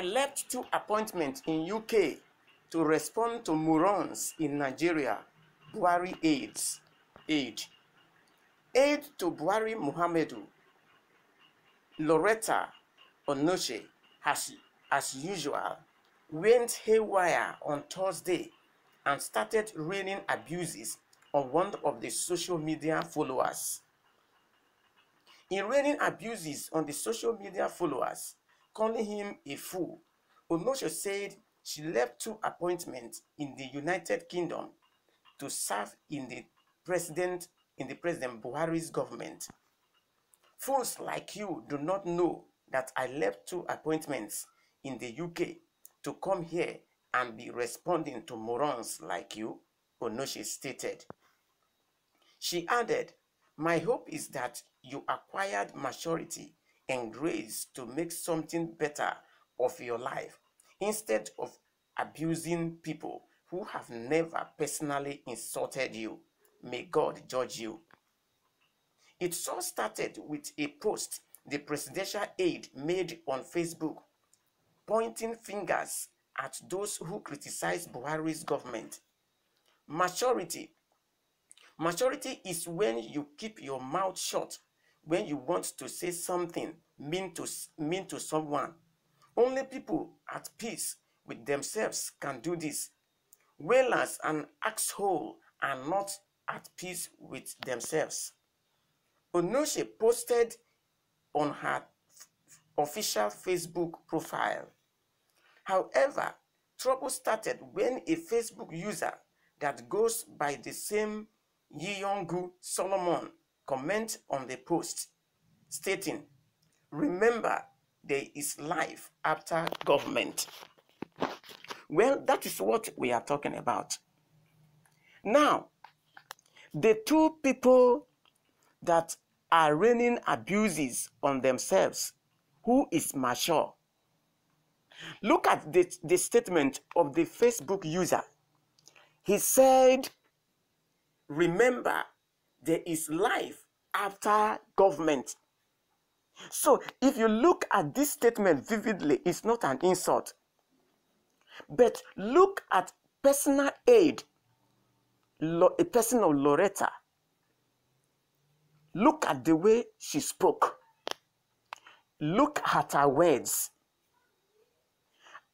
I left two appointments in UK to respond to morons in Nigeria, Buhari aids, aid. Aid to Buhari Muhammadu, Loretta Onoche has, as usual, went haywire on Thursday and started raining abuses on one of the social media followers. In raining abuses on the social media followers, calling him a fool, Onochie said she left two appointments in the United Kingdom to serve in the president in the President Buhari's government. Fools like you do not know that I left two appointments in the UK to come here and be responding to morons like you, Onochie stated. She added, My hope is that you acquired maturity and grace to make something better of your life instead of abusing people who have never personally insulted you. May God judge you. It all started with a post the presidential aide made on Facebook pointing fingers at those who criticize Buhari's government. Maturity. Maturity is when you keep your mouth shut when you want to say something mean to, mean to someone. Only people at peace with themselves can do this. Wailers and axhole are not at peace with themselves. Onochie posted on her official Facebook profile. However, trouble started when a Facebook user that goes by the same Yiyongu Solomon comment on the post stating, Remember, there is life after government. Well, that is what we are talking about. Now, the two people that are raining abuses on themselves, who is mature? Look at the, the statement of the Facebook user. He said, Remember, there is life after government. So, if you look at this statement vividly, it's not an insult. But look at personal aid, a person of Lauretta. Look at the way she spoke. Look at her words.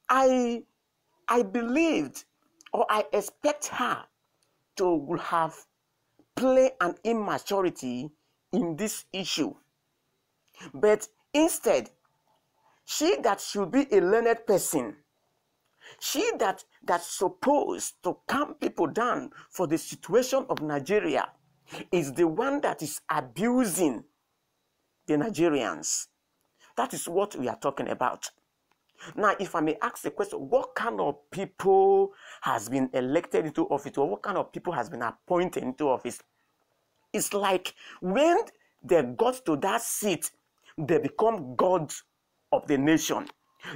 I, I believed or I expect her to have play an immaturity in this issue. But instead, she that should be a learned person, she that that's supposed to calm people down for the situation of Nigeria, is the one that is abusing the Nigerians. That is what we are talking about. Now, if I may ask the question, what kind of people has been elected into office, or what kind of people has been appointed into office? It's like when they got to that seat, they become gods of the nation.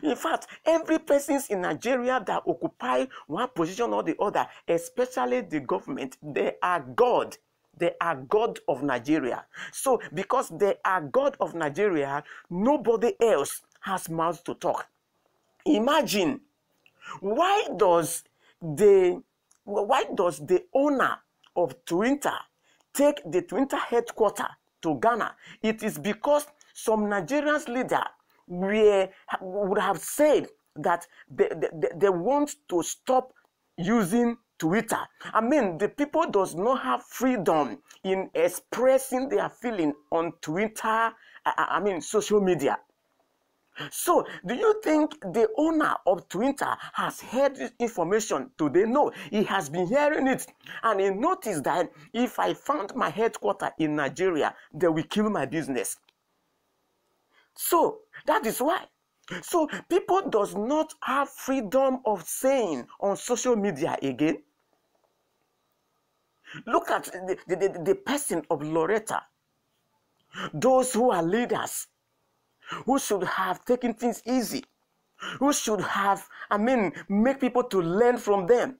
In fact, every person in Nigeria that occupy one position or the other, especially the government, they are God. They are God of Nigeria. So, because they are God of Nigeria, nobody else has mouth to talk. Imagine why does the why does the owner of Twitter take the Twitter headquarters to Ghana? It is because some Nigerians leader were, would have said that they, they, they want to stop using Twitter. I mean, the people does not have freedom in expressing their feeling on Twitter. I mean, social media. So, do you think the owner of Twitter has heard this information today? No, he has been hearing it, and he noticed that if I found my headquarters in Nigeria, they will kill my business. So that is why. So people does not have freedom of saying on social media again. Look at the, the, the person of Lauretta. Those who are leaders, who should have taken things easy, who should have, I mean, make people to learn from them,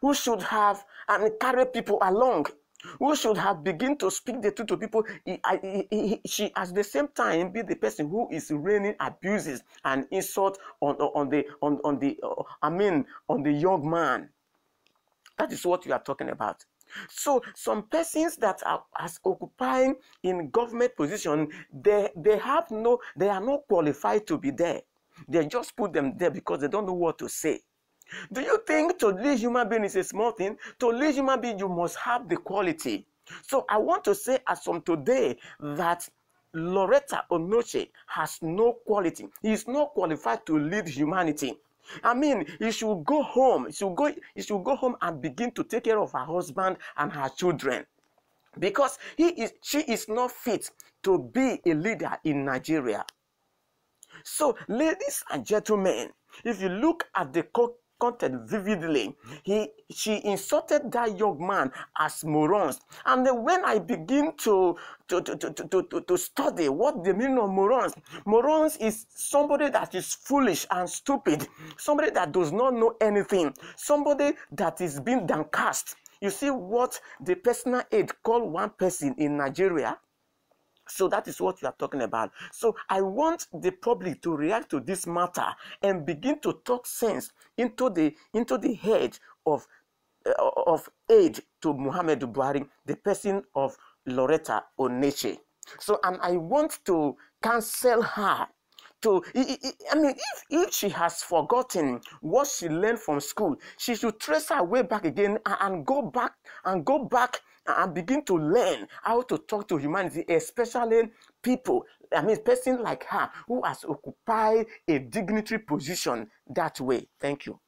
who should have and carry people along. who should have begin to speak the truth to people. He, I, he, he, she, at the same time, be the person who is raining abuses and insult on, on the on, on the uh, I mean on the young man. That is what you are talking about. So some persons that are as occupying in government position, they they have no, they are not qualified to be there. They just put them there because they don't know what to say. Do you think to lead human being is a small thing? To lead human being, you must have the quality. So I want to say as from today that Lauretta Onochie has no quality. He is not qualified to lead humanity. I mean, he should go home. He should go, he should go home and begin to take care of her husband and her children. Because he is, she is not fit to be a leader in Nigeria. So, ladies and gentlemen, if you look at the content vividly. He, she insulted that young man as morons. And then when I begin to, to, to, to, to, to, to study what the meaning of morons, morons is somebody that is foolish and stupid, somebody that does not know anything, somebody that is being downcast. You see what the personal aid called one person in Nigeria? So that is what we are talking about. So I want the public to react to this matter and begin to talk sense into the into the head of uh, of aid to Muhammad Buhari, the person of Lauretta Onochie. So and I want to cancel her to i mean if if she has forgotten what she learned from school she should trace her way back again and go back and go back and begin to learn how to talk to humanity, especially people. I mean, person like her who has occupied a dignitary position that way. Thank you.